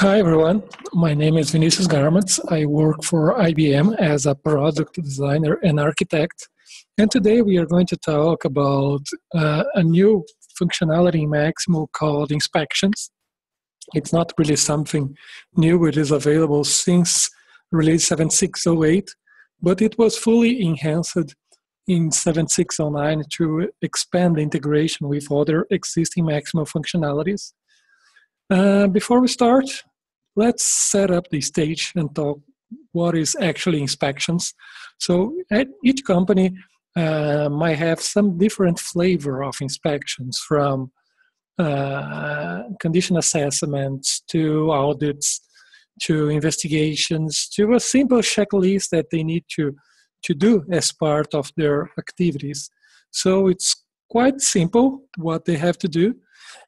Hi everyone, my name is Vinicius Garments. I work for IBM as a product designer and architect. And today we are going to talk about uh, a new functionality in Maximo called inspections. It's not really something new, it is available since release 7608, but it was fully enhanced in 7609 to expand the integration with other existing Maximo functionalities. Uh, before we start, let's set up the stage and talk what is actually inspections. So each company uh, might have some different flavor of inspections from uh, condition assessments to audits to investigations to a simple checklist that they need to to do as part of their activities. So it's quite simple what they have to do,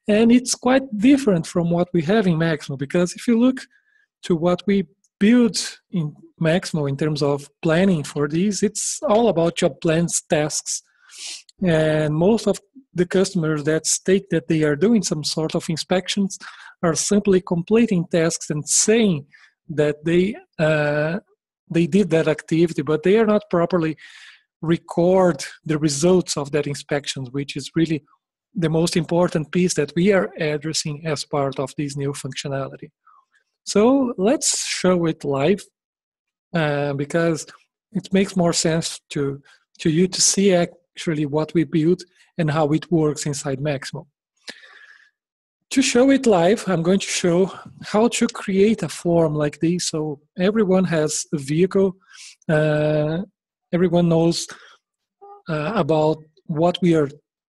and it's quite different from what we have in Maximo because if you look to what we build in Maximo in terms of planning for these, it's all about job plans, tasks, and most of the customers that state that they are doing some sort of inspections are simply completing tasks and saying that they uh, they did that activity, but they are not properly record the results of that inspection, which is really the most important piece that we are addressing as part of this new functionality. So let's show it live uh, because it makes more sense to, to you to see actually what we built and how it works inside Maximo. To show it live, I'm going to show how to create a form like this. So everyone has a vehicle. Uh, everyone knows uh, about what we are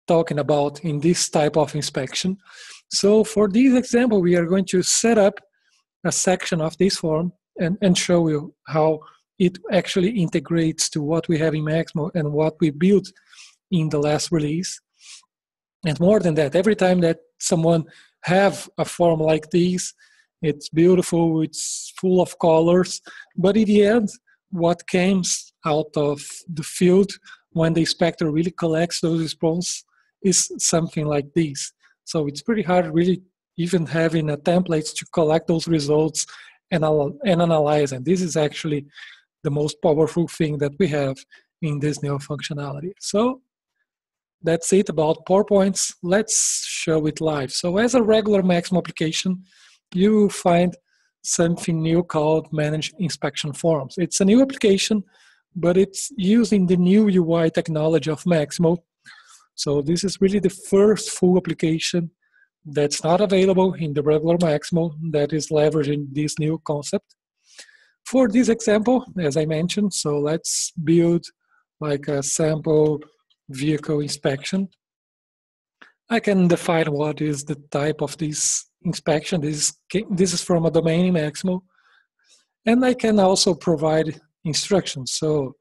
talking about in this type of inspection. So for this example, we are going to set up a section of this form and, and show you how it actually integrates to what we have in Maximo and what we built in the last release. And more than that, every time that someone have a form like this, it's beautiful, it's full of colors, but in the end, what comes out of the field when the inspector really collects those responses is something like this. So it's pretty hard really even having a template to collect those results and, and analyze And This is actually the most powerful thing that we have in this new functionality. So that's it about PowerPoints. Let's show it live. So as a regular Maximo application, you find something new called Manage Inspection Forms. It's a new application, but it's using the new UI technology of Maximo. So this is really the first full application that's not available in the regular Maximo that is leveraging this new concept. For this example, as I mentioned, so let's build like a sample vehicle inspection. I can define what is the type of this inspection. This is, this is from a domain in Maximo. And I can also provide instructions. So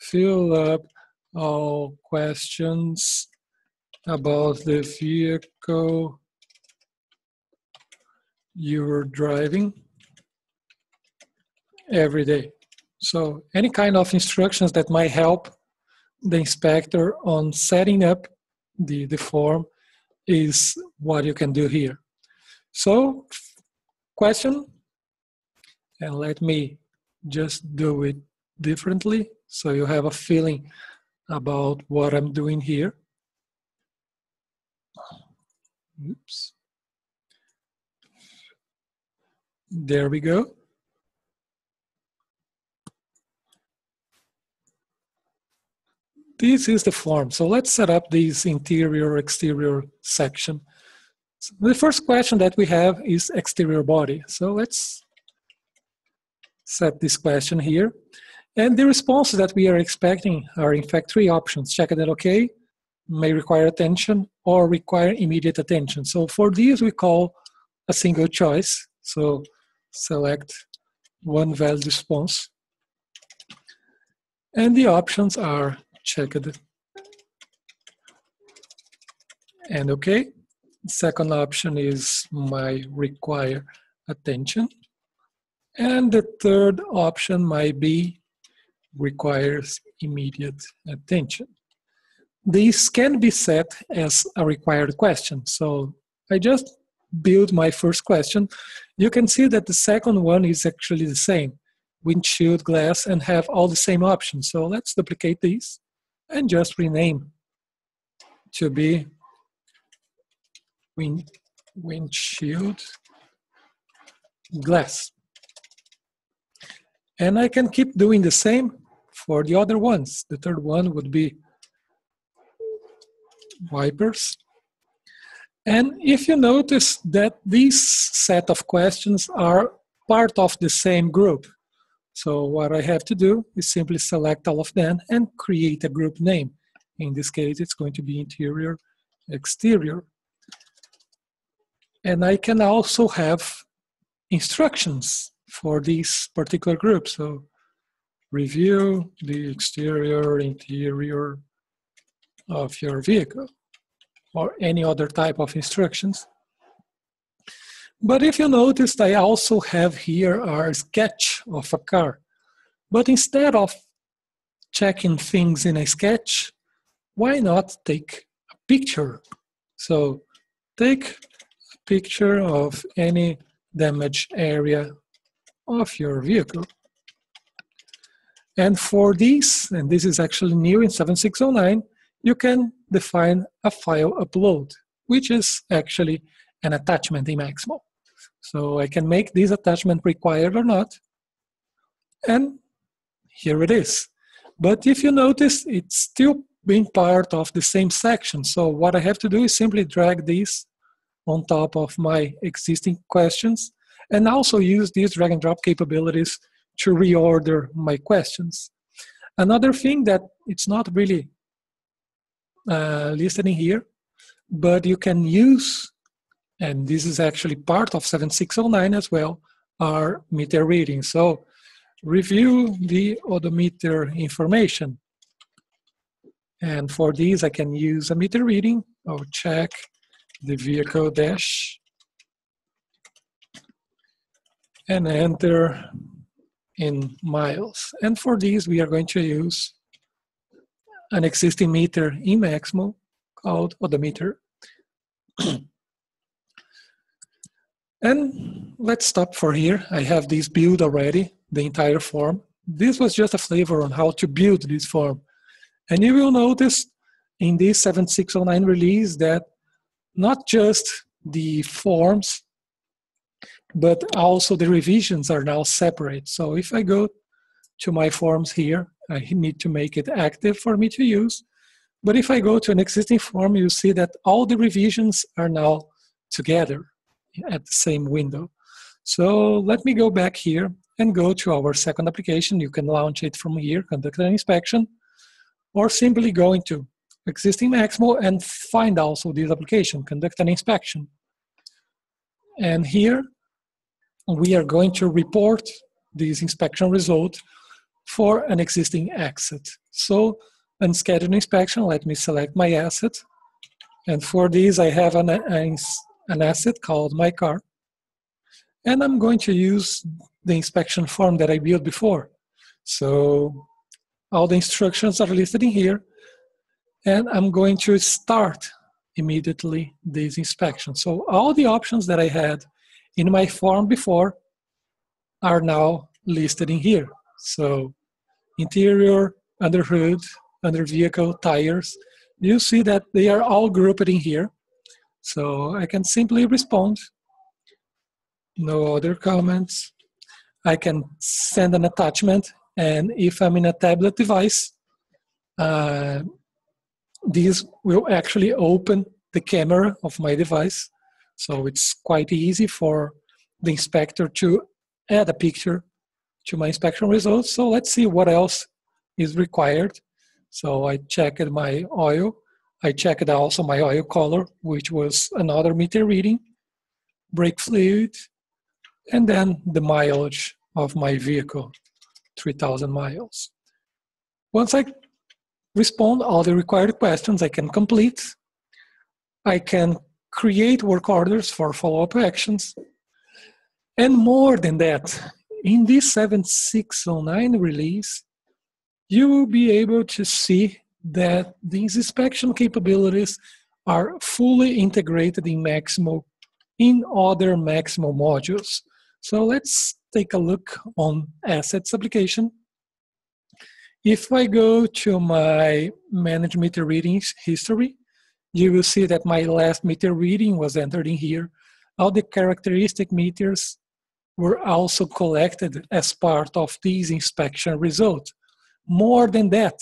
fill up all questions about the vehicle you were driving every day. So any kind of instructions that might help the inspector on setting up the, the form is what you can do here. So question, and let me just do it differently so you have a feeling about what I'm doing here. Oops. There we go. This is the form. So let's set up this interior exterior section. So the first question that we have is exterior body. So let's set this question here. And the responses that we are expecting are in fact three options. Check that okay, may require attention, or require immediate attention. So for these we call a single choice. So select one valid response. And the options are checked and okay. Second option is my require attention. And the third option might be requires immediate attention. These can be set as a required question. So I just build my first question, you can see that the second one is actually the same windshield glass and have all the same options. So let's duplicate these and just rename to be wind, windshield glass. And I can keep doing the same for the other ones. The third one would be wipers. And if you notice that these set of questions are part of the same group. So what I have to do is simply select all of them and create a group name. In this case, it's going to be interior, exterior. And I can also have instructions for this particular group. So review the exterior, interior of your vehicle or any other type of instructions. But if you noticed, I also have here a sketch of a car. But instead of checking things in a sketch, why not take a picture? So take a picture of any damaged area of your vehicle. And for this, and this is actually new in 7609, you can define a file upload, which is actually an attachment in Maximo. So I can make this attachment required or not. And here it is. But if you notice, it's still being part of the same section. So what I have to do is simply drag this on top of my existing questions and also use these drag and drop capabilities to reorder my questions. Another thing that it's not really uh, listed here, but you can use, and this is actually part of 7609 as well, our meter reading. So review the odometer information. And for these, I can use a meter reading. I'll check the vehicle dash and enter in miles. And for these, we are going to use an existing meter in Maximo called odometer. and let's stop for here. I have this build already, the entire form. This was just a flavor on how to build this form. And you will notice in this 7609 release that not just the forms but also the revisions are now separate. So if I go to my forms here, I need to make it active for me to use. But if I go to an existing form, you see that all the revisions are now together at the same window. So let me go back here and go to our second application. You can launch it from here, conduct an inspection, or simply go into existing Maximo and find also this application, conduct an inspection. And here we are going to report this inspection result for an existing asset. So unscheduled inspection, let me select my asset. And for this, I have an, an asset called my car. And I'm going to use the inspection form that I built before. So all the instructions are listed in here. And I'm going to start immediately this inspection. So all the options that I had in my form before are now listed in here. So interior, under hood, under vehicle, tires, you see that they are all grouped in here. So I can simply respond. No other comments. I can send an attachment and if I'm in a tablet device, uh, this will actually open the camera of my device so it's quite easy for the inspector to add a picture to my inspection results. So let's see what else is required. So I checked my oil. I checked also my oil color, which was another meter reading, brake fluid, and then the mileage of my vehicle, 3,000 miles. Once I respond all the required questions, I can complete. I can create work orders for follow-up actions. And more than that, in this 7609 release, you will be able to see that these inspection capabilities are fully integrated in Maximo in other Maximo modules. So let's take a look on assets application. If I go to my manage meter readings history, you will see that my last meter reading was entered in here. All the characteristic meters were also collected as part of these inspection results. More than that,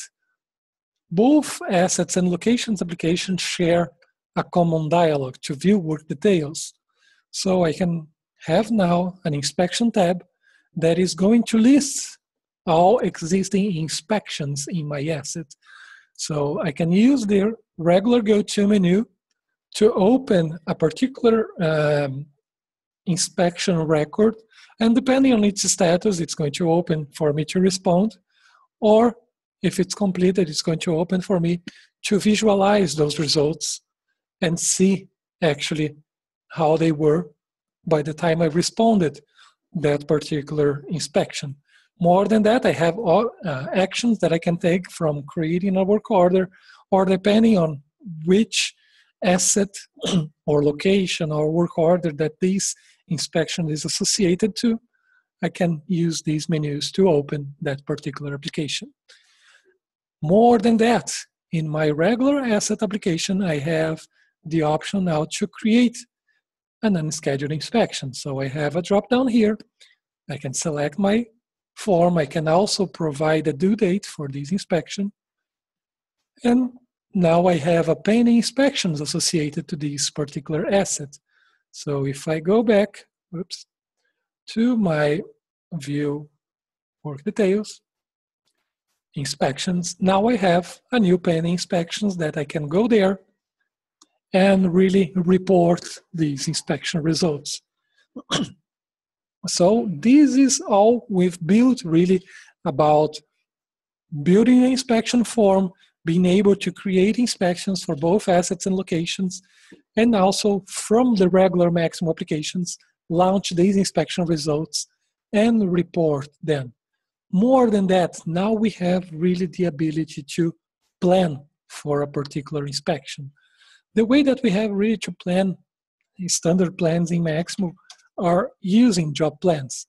both assets and locations applications share a common dialog to view work details. So I can have now an inspection tab that is going to list all existing inspections in my asset. So I can use the regular go-to menu to open a particular um, inspection record and depending on its status it's going to open for me to respond or if it's completed it's going to open for me to visualize those results and see actually how they were by the time I responded that particular inspection. More than that, I have all, uh, actions that I can take from creating a work order or depending on which asset or location or work order that this inspection is associated to, I can use these menus to open that particular application. More than that, in my regular asset application, I have the option now to create an unscheduled inspection. So I have a drop down here. I can select my form. I can also provide a due date for this inspection. And now I have a pending inspections associated to this particular asset. So if I go back, oops, to my view work details, inspections, now I have a new pending inspections that I can go there and really report these inspection results. so this is all we've built really about building an inspection form, being able to create inspections for both assets and locations, and also from the regular Maximo applications, launch these inspection results and report them. More than that, now we have really the ability to plan for a particular inspection the way that we have really to plan standard plans in Maximo are using job plans.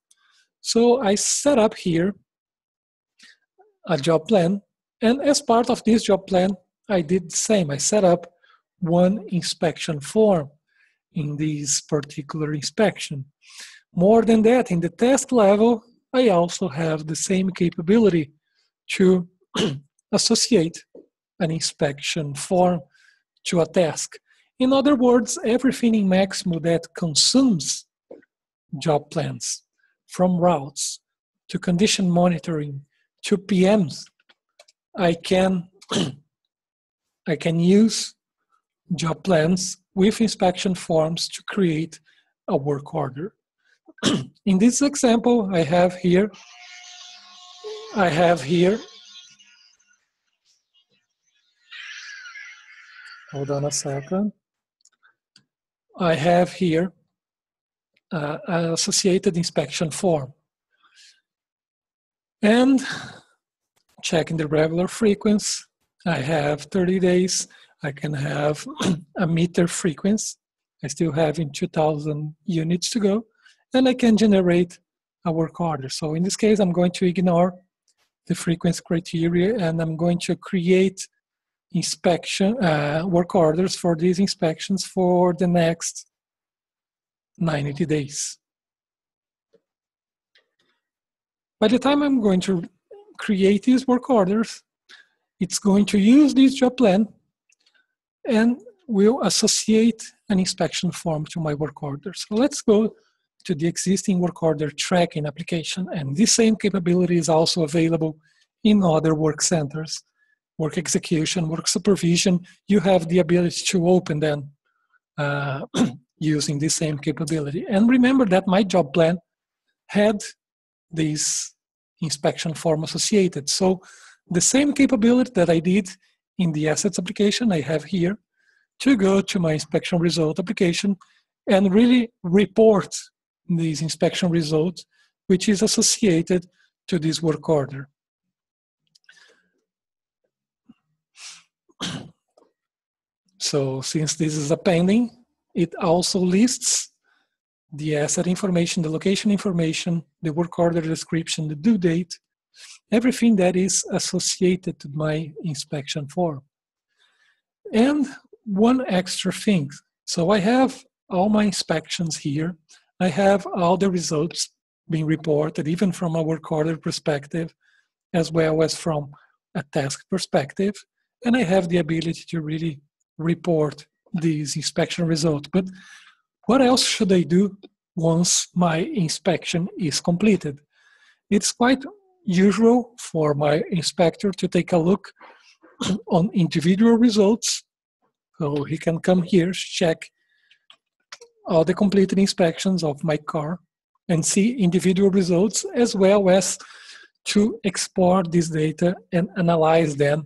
So I set up here a job plan, and as part of this job plan, I did the same. I set up one inspection form in this particular inspection. More than that, in the test level, I also have the same capability to associate an inspection form to a task. In other words, everything in Maximo that consumes job plans, from routes to condition monitoring to PMs, I can I can use job plans with inspection forms to create a work order. in this example, I have here I have here Hold on a second. I have here uh, an associated inspection form. And checking the regular frequency, I have 30 days. I can have a meter frequency. I still have in 2000 units to go. And I can generate a work order. So in this case, I'm going to ignore the frequency criteria and I'm going to create inspection uh, work orders for these inspections for the next 90 days. By the time I'm going to create these work orders, it's going to use this job plan and will associate an inspection form to my work order. So let's go to the existing work order tracking application. And this same capability is also available in other work centers work execution, work supervision, you have the ability to open them uh, using the same capability. And remember that my job plan had this inspection form associated. So the same capability that I did in the assets application I have here to go to my inspection result application and really report these inspection results, which is associated to this work order. So since this is a pending, it also lists the asset information, the location information, the work order description, the due date, everything that is associated to my inspection form. And one extra thing. So I have all my inspections here. I have all the results being reported, even from work order perspective, as well as from a task perspective. And I have the ability to really report these inspection results. But what else should I do once my inspection is completed? It's quite usual for my inspector to take a look on individual results. So he can come here, check all the completed inspections of my car and see individual results as well as to export this data and analyze them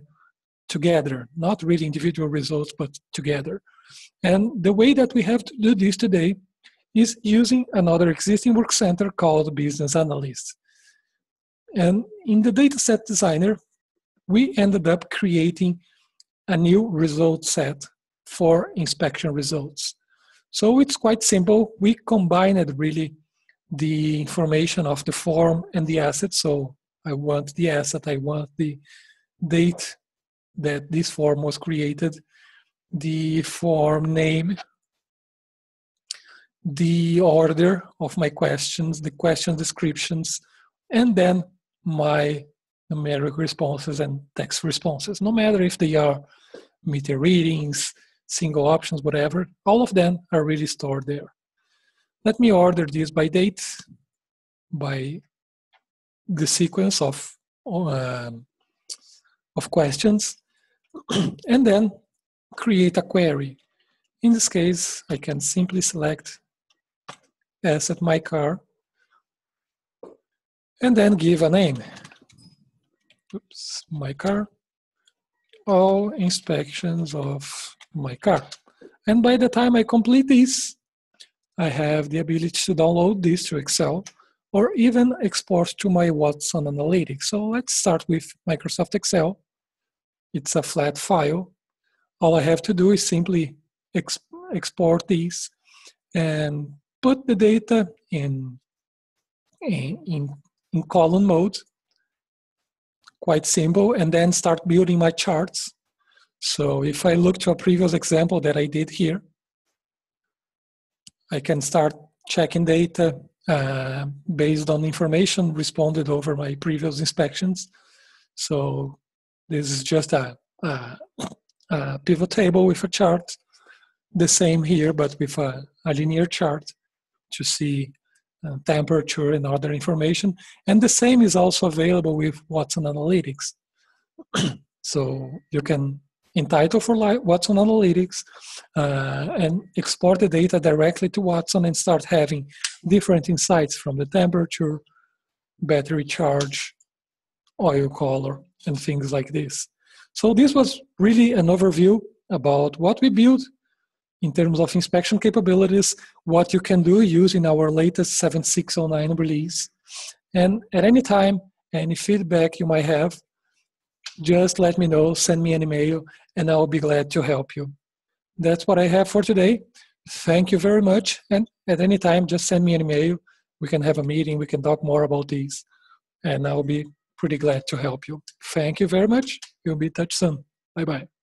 together, not really individual results, but together. And the way that we have to do this today is using another existing work center called Business Analyst. And in the dataset designer, we ended up creating a new result set for inspection results. So it's quite simple. We combined really the information of the form and the asset. So I want the asset, I want the date that this form was created, the form name, the order of my questions, the question descriptions, and then my numeric responses and text responses, no matter if they are meter readings, single options, whatever, all of them are really stored there. Let me order this by date, by the sequence of, um, of questions, and then create a query. In this case, I can simply select asset my car and then give a name. Oops, my car. All inspections of my car. And by the time I complete this, I have the ability to download this to Excel or even export to my Watson Analytics. So let's start with Microsoft Excel. It's a flat file. All I have to do is simply ex export these and put the data in, in, in, in column mode. Quite simple. And then start building my charts. So if I look to a previous example that I did here, I can start checking data uh, based on information responded over my previous inspections. So this is just a, a, a pivot table with a chart. The same here, but with a, a linear chart to see temperature and other information. And the same is also available with Watson Analytics. so you can entitle for Watson Analytics uh, and export the data directly to Watson and start having different insights from the temperature, battery charge, oil color, and things like this. So this was really an overview about what we built in terms of inspection capabilities, what you can do using our latest 7609 release. And at any time, any feedback you might have, just let me know, send me an email, and I'll be glad to help you. That's what I have for today. Thank you very much. And at any time, just send me an email. We can have a meeting. We can talk more about these. And I'll be pretty glad to help you. Thank you very much. You'll be touched soon. Bye bye.